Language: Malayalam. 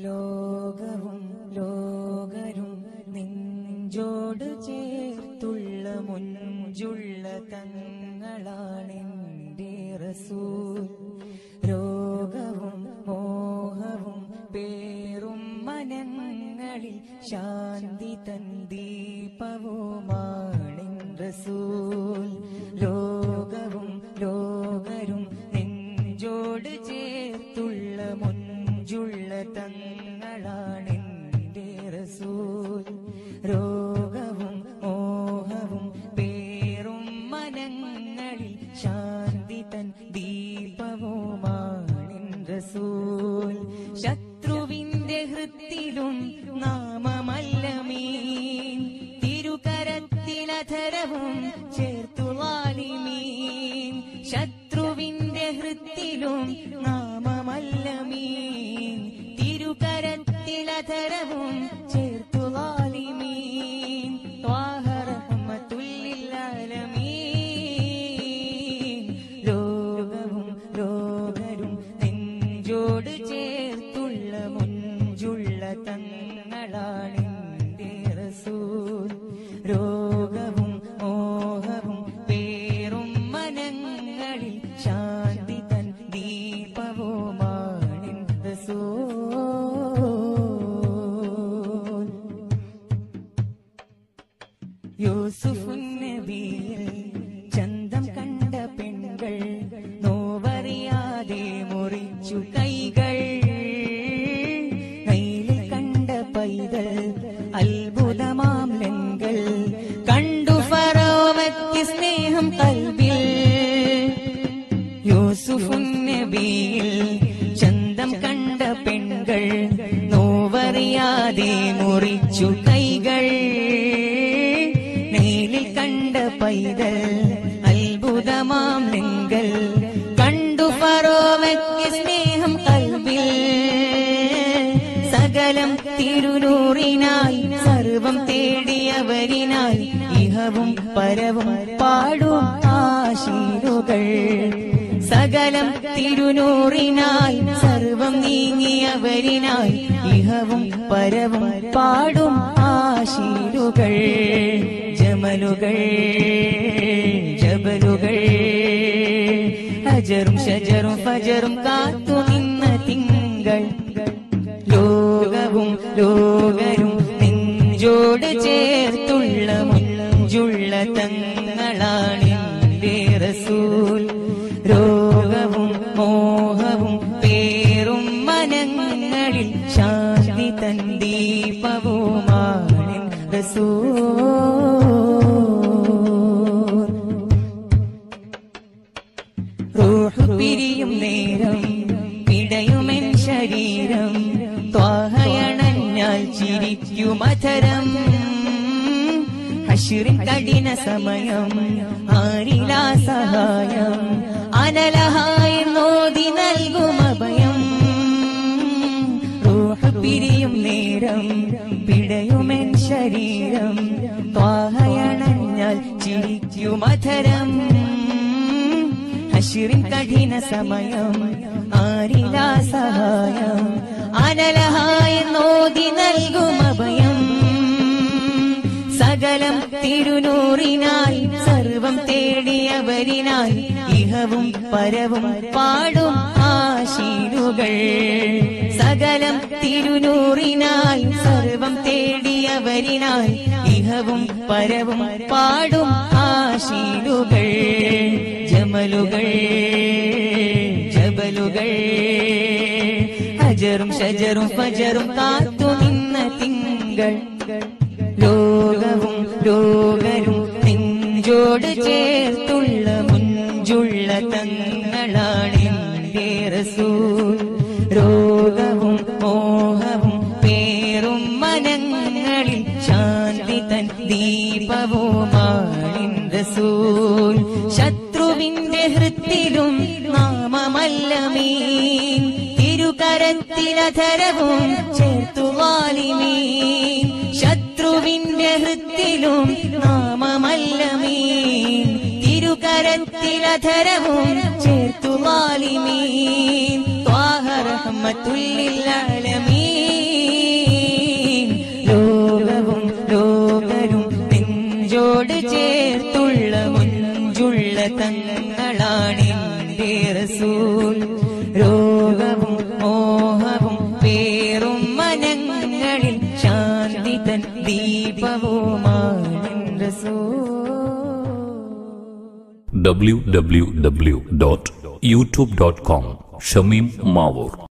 ലോകവും ലോകരും നെഞ്ചോട് ചേർത്തുള്ള മുൻജുള്ള തങ്ങളാണെന്റെ റസൂൽ. രോഗവും മോഹവും പേറും മനങ്ങളിൽ ശാന്തി തൻ ദീപവുമാണിൻ റസൂൽ. രോഗവും മോഹവും പേറും മനങ്ങളിൽ ശാന്തി തൻ ദീപവുമാണിൻ റസൂൽ ശത്രുവിന്റെ ഹൃത്തിലും നാമമല്ലമീൻ. തിരുകരത്തിലധരവും ചേർത്തു വാലിമീൻ ശത്രുവിന്റെ ഹൃത്തിലും നാമമല്ലമീൻ. തിരുകരത്തിലധരവും ചേർത്തു നെഞ്ചോട് ചേർത്തുള്ള മുഞ്ചുള്ള തങ്ങളാണ് റസൂൽ. രോഗവും മോഹവും പേറും മനങ്ങളിൽ ശാന്തി തൻ ദീപവുമാണിൻ റസൂൽ. യൂസുഫുൻ നബിയിൽ മുറിച്ചു കൈകൾ. കയ്യിലിൽ കണ്ട പൈതൽ അത്ഭുതമാം ലങ്കൾ കണ്ടു ഫറോവയ്ക്ക് സ്നേഹം കൽവിൽ. യൂസുഫുൻ നബിയിൽ ചന്തം കണ്ട പെൺകൾ നോവറിയാതെ മുറിച്ചു കൈകൾ. നേരിൽ കണ്ട പൈതൽ സകലം തിരുനൂറിനായി സർവം തേടിയവരിനായി ഇഹവും പരവും പാടും ആശീലുകൾ സകലം തിരുനൂറിനായി സർവം നീങ്ങിയവരിനായി ഇഹവും പരവും പാടും ആശീലുകൾ ജമലുകൾ ജബലുകൾ അജറും ഷജറും ഫജറും കാത്തു നിന്ന ലോകവും ലോകരും നെഞ്ചോട് ചേർത്തുള്ള മുഞ്ചുള്ള തങ്ങളാണ് റസൂൽ. രോഗവും മോഹവും ചിരിക്കുമധരം ഹഷിറിൻ കഠിന സമയം ആരിലാ സഹായം. അനലഹായി നോതി നൽകും അഭയം. റൂഹ് പിരിയും നേരം പിടയുമെൻ ശരീരം. ത്വാഹയണഞ്ഞാൽ ചിരിക്കുമധരം ഹഷിറിൻ കഠിന സമയം ആരിലാ സഹായം. അനലഹായ നോതി നൽകും അഭയം. സകലം തിരുനൂറിനായി സർവം തേടിയവരിനായി ഇഹവും പരവും പാടും ആശീരുകൾ. സകലം തിരുനൂറിനായി സർവം തേടിയവരിനായി ഇഹവും പരവും പാടും ആശീരുകൾ. ജമലുകൾ ജബലുകൾ. അജറും ഷജറും ഫജറും കാത്തു നിന്ന തിങ്കൾ. ലോകവും ലോകരും നെഞ്ചോട് ചേർത്തുള്ള മുഞ്ചുള്ള തങ്ങളാണ് റസൂൽ. രോഗവും മോഹവും പേറും മനങ്ങളിൽ ശാന്തി തൻ ദീപവോ റസൂൽ. ശത്രുവിന്റെ ഹൃത്തിലും നാമമല്ലമീൻ കരത്തിലധരവും ചേർത്തു വാലിമീ ശത്രുവിന്റെ ഹൃത്തിലും നാമമല്ലമീ. തിരുകരത്തിലധരവും ചേർത്തു വാലിമീ ത്വാഹറഹമത്തുള്ളിലമീ ലോകവും ലോകരും നെഞ്ചോട് ചേർത്തുള്ള മുഞ്ചുള്ള തങ്ങളാണ് റസൂൽ. തൻ YouTube dot www.youtube.com Shameem Mavoor.